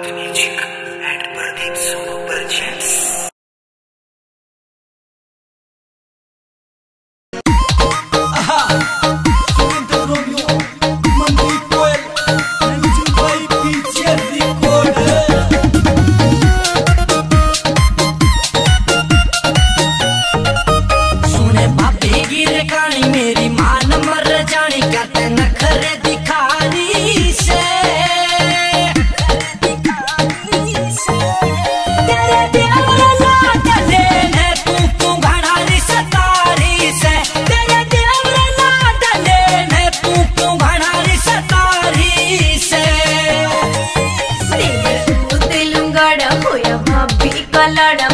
Music and Pradeep Sonu Purchase. da da